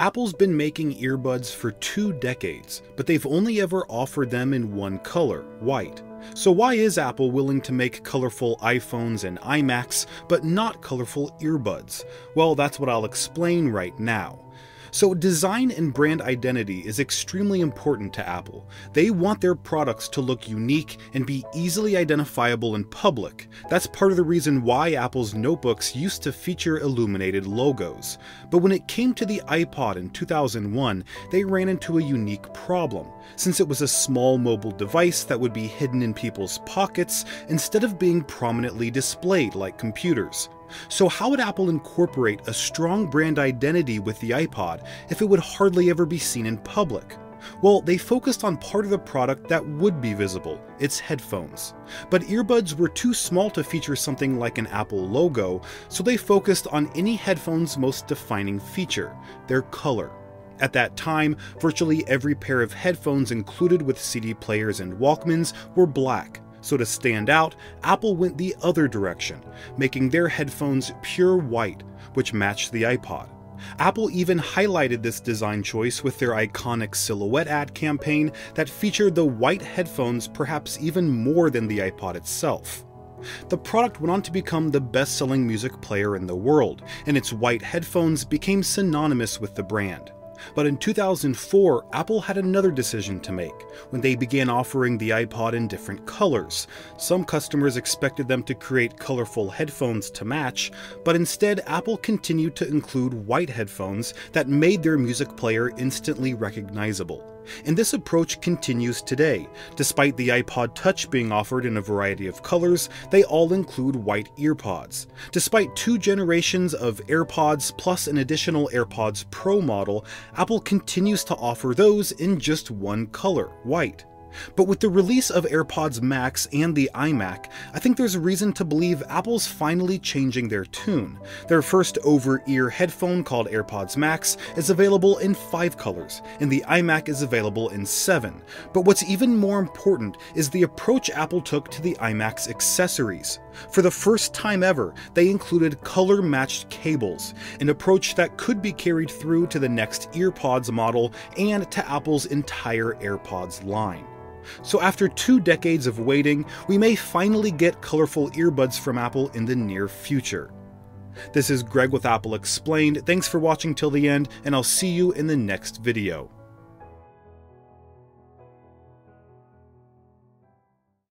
Apple's been making earbuds for two decades, but they've only ever offered them in one color, white. So why is Apple willing to make colorful iPhones and iMacs, but not colorful earbuds? Well, that's what I'll explain right now. So design and brand identity is extremely important to Apple. They want their products to look unique and be easily identifiable in public. That's part of the reason why Apple's notebooks used to feature illuminated logos. But when it came to the iPod in 2001, they ran into a unique problem. Since it was a small mobile device that would be hidden in people's pockets instead of being prominently displayed like computers. So how would Apple incorporate a strong brand identity with the iPod if it would hardly ever be seen in public? Well, they focused on part of the product that would be visible, its headphones. But earbuds were too small to feature something like an Apple logo, so they focused on any headphone's most defining feature, their color. At that time, virtually every pair of headphones included with CD players and Walkmans were black, so to stand out, Apple went the other direction, making their headphones pure white, which matched the iPod. Apple even highlighted this design choice with their iconic silhouette ad campaign that featured the white headphones perhaps even more than the iPod itself. The product went on to become the best selling music player in the world, and its white headphones became synonymous with the brand. But in 2004, Apple had another decision to make when they began offering the iPod in different colors. Some customers expected them to create colorful headphones to match, but instead Apple continued to include white headphones that made their music player instantly recognizable. And this approach continues today. Despite the iPod Touch being offered in a variety of colors, they all include white earpods. Despite two generations of AirPods plus an additional AirPods Pro model, Apple continues to offer those in just one color, white. But with the release of AirPods Max and the iMac, I think there's a reason to believe Apple's finally changing their tune. Their first over-ear headphone called AirPods Max is available in 5 colors, and the iMac is available in 7. But what's even more important is the approach Apple took to the iMac's accessories. For the first time ever, they included color-matched cables, an approach that could be carried through to the next EarPods model and to Apple's entire AirPods line. So after two decades of waiting, we may finally get colorful earbuds from Apple in the near future. This is Greg with Apple Explained, thanks for watching till the end, and I'll see you in the next video.